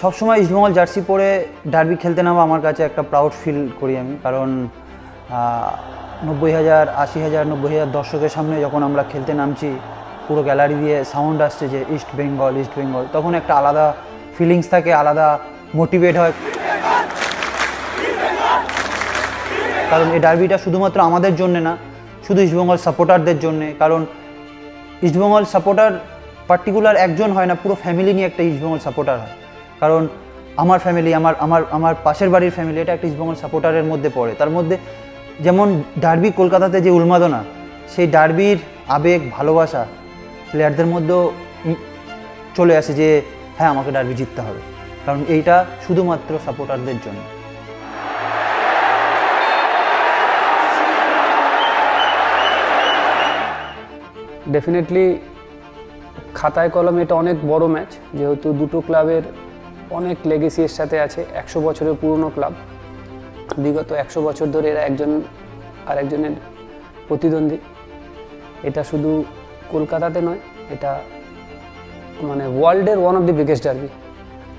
সবসময় ইস্টবেঙ্গল জার্সি পরে ডার্বি খেলতে নামা আমার কাছে একটা প্রাউড ফিল করি আমি। কারণ নব্বই হাজার, আশি হাজার, নব্বই হাজার দর্শকের সামনে যখন আমরা খেলতে নামছি, পুরো গ্যালারি দিয়ে সাউন্ড আসছে যে ইস্ট বেঙ্গল ইস্ট বেঙ্গল, তখন একটা আলাদা ফিলিংস থাকে, আলাদা মোটিভেট হয়। কারণ এই ডার্বিটা শুধুমাত্র আমাদের জন্য না, শুধু ইস্টবেঙ্গল সাপোর্টারদের জন্যে। কারণ ইস্টবেঙ্গল সাপোর্টার পার্টিকুলার একজন হয় না, পুরো ফ্যামিলি নিয়ে একটা ইস্টবেঙ্গল সাপোর্টার হয়। কারণ আমার ফ্যামিলি আমার আমার আমার পাশের বাড়ির ফ্যামিলি এটা একটা ইস্টবেঙ্গল সাপোর্টারের মধ্যে পড়ে। তার মধ্যে যেমন ডার্বি কলকাতাতে যে উন্মাদনা, সেই ডার্বির আবেগ, ভালোবাসা প্লেয়ারদের মধ্যেও চলে আসে যে হ্যাঁ আমাকে ডার্বি জিততে হবে। কারণ এইটা শুধুমাত্র সাপোর্টারদের জন্য। ডেফিনেটলি খাতায় কলমে এটা অনেক বড় ম্যাচ যেহেতু দুটো ক্লাবের অনেক লেগেসি এর সাথে আছে একশো বছরের পুরনো ক্লাব বিগত একশো বছর ধরে এরা একজন আর একজনের প্রতিদ্বন্দ্বী এটা শুধু কলকাতাতে নয় এটা মানে ওয়ার্ল্ডের one of the biggest derby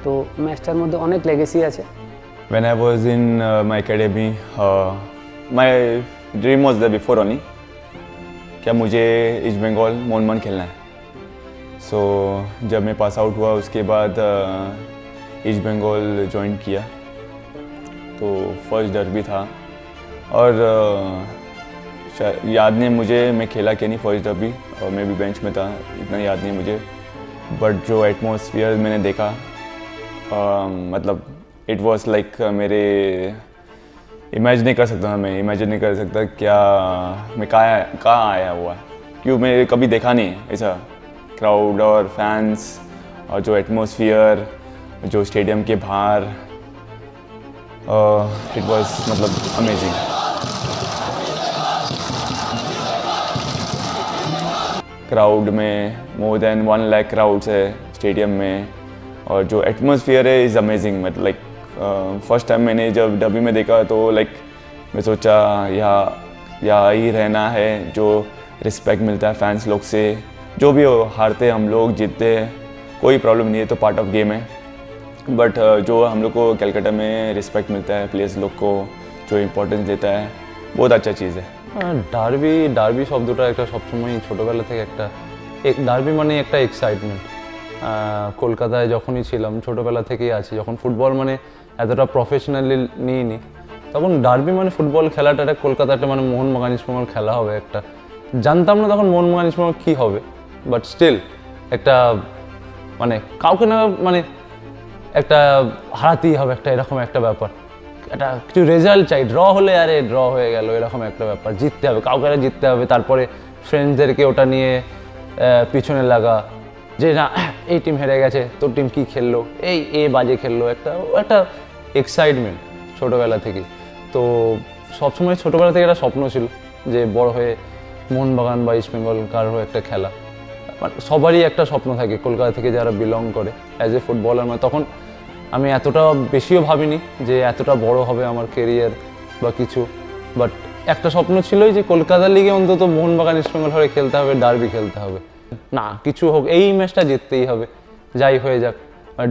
তো ম্যাচটার মধ্যে অনেক লেগেসি আছে When I was in uh, my academy, uh, my dream was there before only. क्या मुझे ईस्ट बंगाल मोन मन खेलना है सो so, जब मैं पास आउट हुआ उसके बाद ईस्ट बंगाल ज्वाइन किया। तो फ़र्स्ट डर भी था। और याद नहीं मुझे मैं खेला क्या नहीं फ़र्स्ट डर भी और मैं भी बेंच में था इतना याद नहीं मुझे। बट जो एटमोसफियर मैंने देखा अ, मतलब इट वॉज़ लाइक मेरे इमेजिन नहीं कर सकता मैं इमेजिन नहीं कर सकता क्या मैं कहाँ कहाँ आया हुआ। है क्यों मैं कभी देखा नहीं ऐसा। क्राउड और फैंस और जो एटमोसफियर जो स्टेडियम के बाहर इट वॉज़ मतलब अमेजिंग क्राउड में more than one lakh crowds है स्टेडियम में और जो एटमोसफियर है इज़ अमेजिंग मतलब लाइक फ़र्स्ट टाइम मैंने जब डबी में देखा तो लाइक like, मैं सोचा यहाँ यहाँ ही रहना है जो रिस्पेक्ट मिलता है फैंस लोग से। जो भी हो हारते हम लोग जीतते कोई प्रॉब्लम नहीं है तो पार्ट ऑफ़ गेम है। बट जो हम लोग को कलकत्ता में रिस्पेक्ट मिलता है प्लेयर्स लोग को जो इम्पोर्टेंस देता है बहुत अच्छा चीज़ है ডার্বি ডার্বি শব্দটা একটা সবসময় ছোটোবেলা থেকে একটা এক ডার্বি মানে একটা এক্সাইটমেন্ট কলকাতায় যখনই ছিলাম ছোটোবেলা থেকেই আছে যখন ফুটবল মানে এতটা প্রফেশনালি নিইনি তখন ডার্বি মানে ফুটবল খেলাটা একটা কলকাতা একটা মানে মোহনবাগান ইস্টবেঙ্গল খেলা হবে একটা জানতাম না তখন মোহনবাগান ইস্টবেঙ্গল কী হবে বাট স্টিল একটা মানে কাউকে না মানে একটা হারাতেই হবে, একটা এরকম একটা ব্যাপার। একটা কিছু রেজাল্ট চাই ড্র হলে আরে ড্র হয়ে গেল, এরকম একটা ব্যাপার। জিততে হবে, কাউকে জিততে হবে, তারপরে ফ্রেন্ডসদেরকে ওটা নিয়ে পিছনে লাগা। যে না, এই টিম হেরে গেছে, তোর টিম কি খেললো? এই, এ বাজে খেললো, একটা একটা এক্সাইটমেন্ট ছোটোবেলা থেকে তো সবসময় ছোটোবেলা থেকে একটা স্বপ্ন ছিল যে বড় হয়ে মোহনবাগান বা ইস্ট ইস্টবেঙ্গল কারও একটা খেলা। মানে সবারই একটা স্বপ্ন থাকে, কলকাতা থেকে যারা বিলং করে অ্যাজ এ ফুটবলার মানে তখন আমি এতটা বেশিও ভাবিনি যে এতটা বড় হবে আমার কেরিয়ার বা কিছু বাট একটা স্বপ্ন ছিলই যে কলকাতা লিগে অন্তত মোহনবাগান ইস্টবেঙ্গল হয়ে খেলতে হবে ডার্বি খেলতে হবে। না, কিছু হোক, এই ম্যাচটা জিততেই হবে, যাই হয়ে যাক।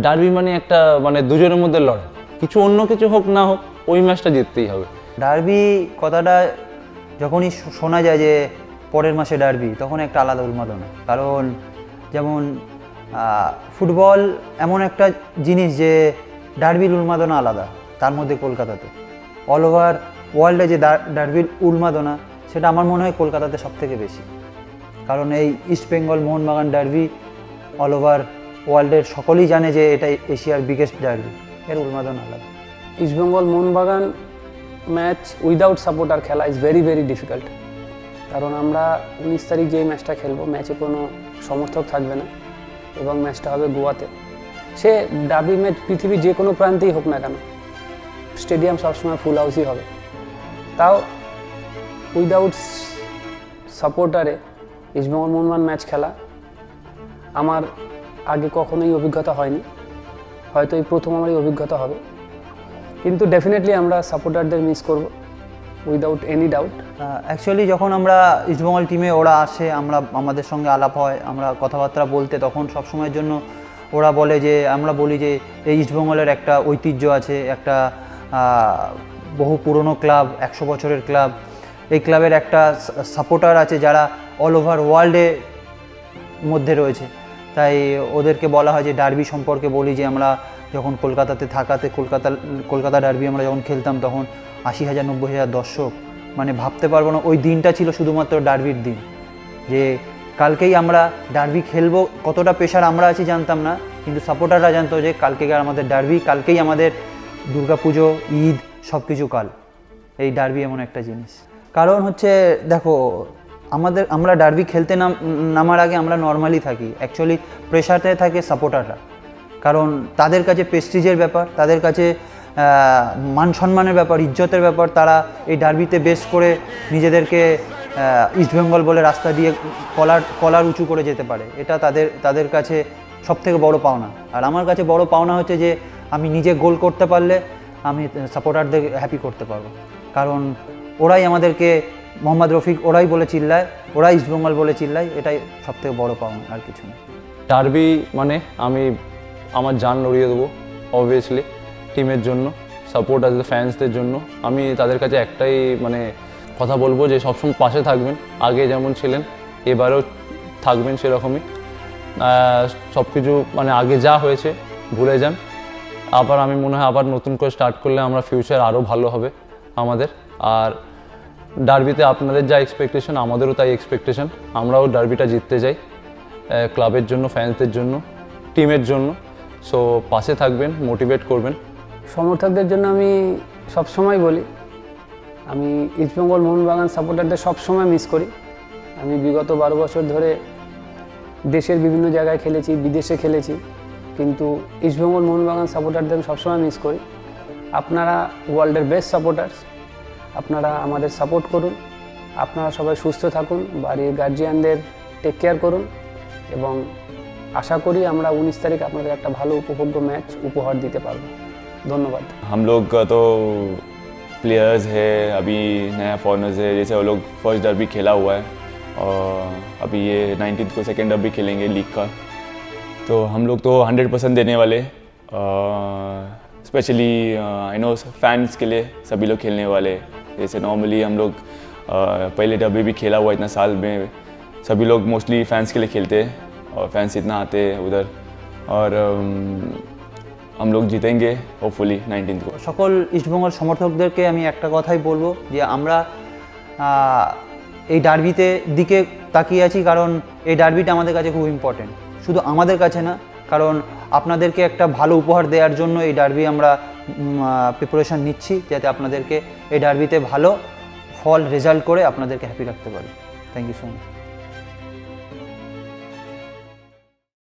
ডার্বি মানে একটা মানে দুজনের মধ্যে লড়াই। কিছু অন্য কিছু হোক না হোক, ওই ম্যাচটা জিততেই হবে। ডার্বি কথাটা যখনই শোনা যায় যে পরের মাসে ডার্বি তখন একটা আলাদা উন্মাদনা। কারণ যেমন ফুটবল এমন একটা জিনিস যে ডার্বির উন্মাদনা আলাদা, তার মধ্যে কলকাতাতে। অল ওভার ওয়ার্ল্ডে যে ডার্বির উন্মাদনা, সেটা আমার মনে হয় কলকাতাতে সব থেকে বেশি। কারণ এই East Bengal Mohun Bagan derby all over ওয়ার্ল্ডের সকলেই জানে যে এটা এশিয়ার বিগেস্ট ডার্বি, এর উন্মাদনা আলাদা। East Bengal Mohun Bagan match without supporter খেলা ইজ ভেরি ভেরি ডিফিকাল্ট কারণ আমরা উনিশ তারিখ যেই ম্যাচটা খেলব ম্যাচে কোনো সমর্থক থাকবে না। এবং ম্যাচটা হবে গোয়াতে। সে ডাবি ম্যাচ পৃথিবীর যে কোনো প্রান্তেই হোক না কেন, স্টেডিয়াম সবসময় ফুল হাউসই হবে। তাও উইদাউট সাপোর্টারে ইস্টবেঙ্গল মোহনবাগান ম্যাচ খেলা আমার আগে কখনোই অভিজ্ঞতা হয়নি। হয়তো এই প্রথম আমারই অভিজ্ঞতা হবে। কিন্তু ডেফিনেটলি আমরা সাপোর্টারদের মিস করব। উইদাউট এনি ডাউট অ্যাকচুয়ালি যখন আমরা ইস্টবেঙ্গল টিমে ওরা আসে, আমরা আমাদের সঙ্গে আলাপ হয়, আমরা কথাবার্তা বলতে, তখন সবসময়ের জন্য ওরা বলে যে, আমরা বলি যে, এই ইস্টবেঙ্গলের একটা ঐতিহ্য আছে, একটা বহু পুরনো ক্লাব একশো বছরের ক্লাব এই ক্লাবের একটা সাপোর্টার আছে যারা অল ওভার ওয়ার্ল্ডে মধ্যে রয়েছে। তাই ওদেরকে বলা হয় যে ডার্বি সম্পর্কে বলি যে, আমরা যখন কলকাতাতে থাকাতে, কলকাতা কলকাতা ডার্বি আমরা যখন খেলতাম, তখন আশি হাজার, নব্বই হাজার দর্শক। মানে ভাবতে পারব না, ওই দিনটা ছিল শুধুমাত্র ডার্বির দিন। যে কালকেই আমরা ডার্বি খেলব, কতটা পেশার আমরা আছি জানতাম না, কিন্তু সাপোর্টাররা জানতো যে কালকে আমাদের ডার্বি, কালকেই আমাদের দুর্গাপুজো, ঈদ সব কিছু কাল। এই ডার্বি এমন একটা জিনিস। কারণ হচ্ছে, দেখো, আমাদের, আমরা ডার্বি খেলতে নাম, নামার আগে আমরা নর্মালি থাকি। অ্যাকচুয়ালি প্রেশারতে থাকে সাপোর্টাররা কারণ তাদের কাছে প্রেস্টিজের ব্যাপার, তাদের কাছে মান সম্মানের ব্যাপার, ইজ্জতের ব্যাপার, তারা এই ডার্বিতে বেশ করে নিজেদেরকে ইস্টবেঙ্গল বলে রাস্তা দিয়ে কলার কলার উঁচু করে যেতে পারে। এটা তাদের তাদের কাছে সবথেকে বড় পাওনা। আর আমার কাছে বড় পাওনা হচ্ছে যে, আমি নিজে গোল করতে পারলে আমি সাপোর্টারদের হ্যাপি করতে পারব। কারণ ওরাই আমাদেরকে, মোহাম্মদ রফিক ওরাই বলে চিল্লায়, ওরাই ইস্টবেঙ্গল বলে চিল্লায়, এটাই সবথেকে বড় পাওনা, আর কিছু না। ডার্বি মানে আমি আমার জান লড়িয়ে দেবো অবভিয়াসলি টিমের জন্য সাপোর্ট আছে ফ্যান্সদের জন্য। আমি তাদের কাছে একটাই মানে কথা বলব যে সবসময় পাশে থাকবেন, আগে যেমন ছিলেন, এবারেও থাকবেন সেরকমই। সব কিছু মানে আগে যা হয়েছে, ভুলে যান। আবার আমি মনে হয় আবার নতুন করে স্টার্ট করলে আমরা ফিউচার আরও ভালো হবে আমাদের। আর ডার্বিতে আপনাদের যা এক্সপেকটেশন আমাদেরও তাই এক্সপেকটেশন আমরাও ডার্বিটা জিততে যাই ক্লাবের জন্য ফ্যান্সদের জন্য টিমের জন্য। সো পাশে থাকবেন মোটিভেট করবেন। সমর্থকদের জন্য আমি সবসময় বলি, আমি ইস্টবেঙ্গল মোহনবাগান সাপোর্টারদের সবসময় মিস করি। আমি বিগত বারো বছর ধরে দেশের বিভিন্ন জায়গায় খেলেছি, বিদেশে খেলেছি, কিন্তু ইস্টবেঙ্গল মোহনবাগান সাপোর্টারদের আমি সবসময় মিস করি। আপনারা ওয়ার্ল্ডের বেস্ট সাপোর্টার্স আপনারা আমাদের সাপোর্ট করুন, আপনারা সবাই সুস্থ থাকুন, বাড়ির গার্জিয়ানদের টেক কেয়ার করুন এবং আশা করি আমরা উনিশ তারিখ আপনাদের একটা ভালো উপভোগ্য ম্যাচ উপহার দিতে পারব। धन्यवाद। हम लोग का तो प्लेयर्स है अभी नया फॉरनर्स है जैसे वो लोग फ़र्स्ट डर भी खेला हुआ है और अभी ये नाइनटीन को सेकेंड डर भी खेलेंगे लीग का। तो हम लोग तो हंड्रेड परसेंट देने वाले स्पेशली आई नो फैंस के लिए सभी लोग खेलने वाले। जैसे नॉर्मली हम लोग uh, पहले डब्बे भी खेला हुआ इतना साल में सभी लोग मोस्टली फैंस के लिए खेलते हैं और फैंस इतना आते हैं उधर। और um, हम लोग जीतेंगे होपफुली नाइनटीन को সকল ইস্টবেঙ্গল সমর্থকদেরকে আমি একটা কথাই বলবো যে আমরা আহ, এই ডার্বিতে দিকে তাকিয়ে আছি কারণ এই ডার্বিটা আমাদের কাছে খুব ইম্পর্টেন্ট শুধু আমাদের কাছে না কারণ আপনাদেরকে একটা ভালো উপহার দেওয়ার জন্য এই ডার্বি আমরা প্রিপারেশন নিচ্ছি যাতে আপনাদেরকে এই ডার্বিতে ভালো ফল রেজাল্ট করে আপনাদেরকে হ্যাপি রাখতে পারি থ্যাংক ইউ সো মাচ